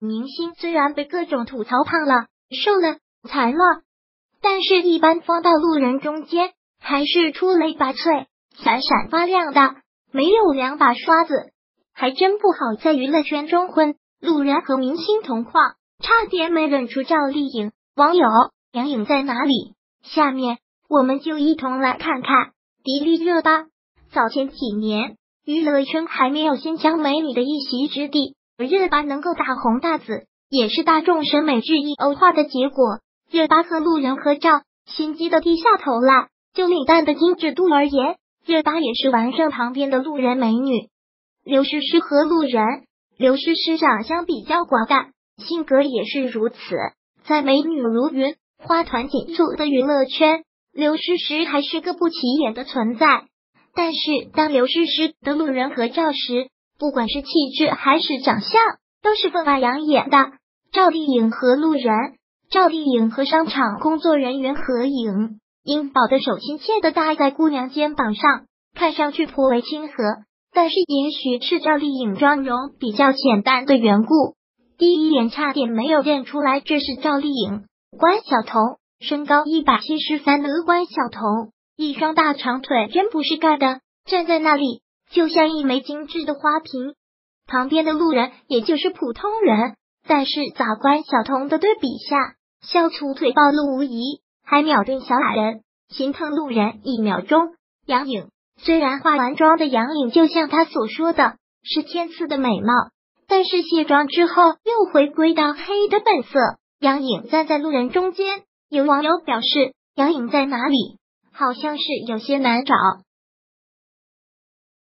明星虽然被各种吐槽胖了、瘦了、残了，但是一般放到路人中间还是出类拔萃、闪闪发亮的，没有两把刷子。还真不好在娱乐圈中混。路人和明星同框，差点没认出赵丽颖。网友杨颖在哪里？下面我们就一同来看看迪丽热巴。早前几年，娱乐圈还没有新疆美女的一席之地，热巴能够大红大紫，也是大众审美日益欧化的结果。热巴和路人合照，心机的低下头来。就脸蛋的精致度而言，热巴也是完胜旁边的路人美女。刘诗诗和路人。刘诗诗长相比较寡淡，性格也是如此。在美女如云、花团锦簇的娱乐圈，刘诗诗还是个不起眼的存在。但是，当刘诗诗的路人合照时，不管是气质还是长相，都是分外养眼的。赵丽颖和路人，赵丽颖和商场工作人员合影，英宝的手亲切的搭在姑娘肩膀上，看上去颇为亲和。但是，也许是赵丽颖妆容比较简单的缘故，第一眼差点没有认出来这是赵丽颖。关晓彤身高一百七十三的关晓彤，一双大长腿真不是盖的，站在那里就像一枚精致的花瓶。旁边的路人也就是普通人，但是在关晓彤的对比下，小粗腿暴露无遗，还秒定小矮人，心疼路人一秒钟。杨颖。虽然化完妆的杨颖就像她所说的是天赐的美貌，但是卸妆之后又回归到黑的本色。杨颖站在路人中间，有网友表示杨颖在哪里？好像是有些难找。